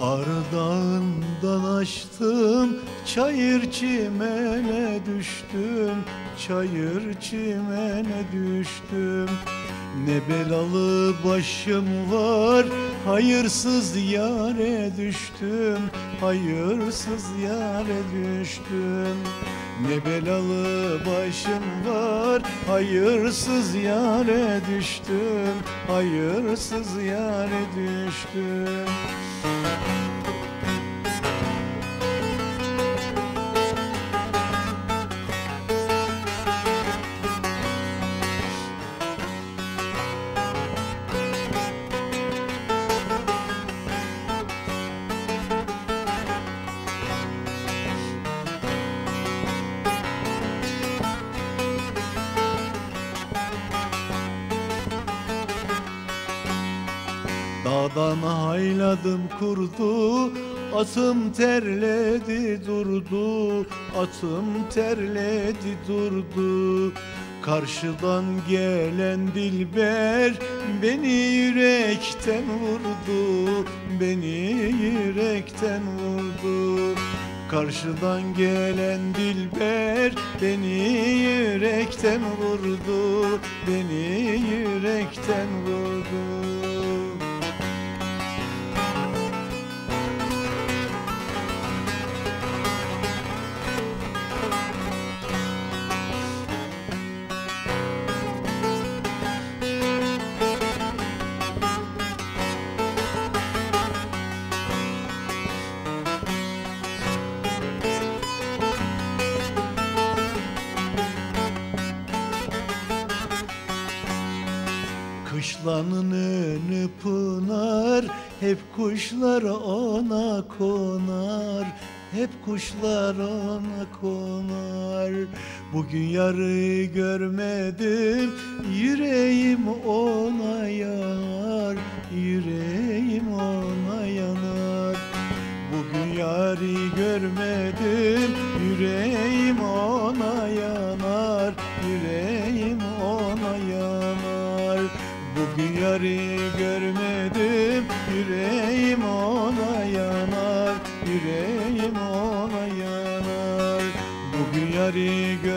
Ardağından açtım çayır çimene düştüm Çayır çimene düştüm. Ne belalı başım var Hayırsız yare düştüm Hayırsız yare düştüm. Ne belalı başım var Hayırsız yare düştüm Hayırsız yare düştüm Dağdan hayladım kurdu Atım terledi durdu Atım terledi durdu. Karşıdan gelen dilber Beni yürekten vurdu Beni yürekten vurdu. Karşıdan gelen dilber Beni yürekten vurdu Beni yürekten vurdu Kışlanın önü pınar Hep kuşlar ona konar Hep kuşlar ona konar. Bugün yarı görmedim Yüreğim ona yanar Yüreğim ona yanar. Bugün yari görmedim Yüreğim ona yanar Bugün yari görmedim Yüreğim ona yanar Yüreğim ona yanar. Bugün yari görmedim